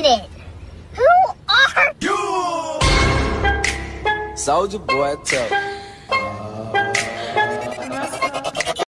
minute. Who are you? Soldier boy, tough.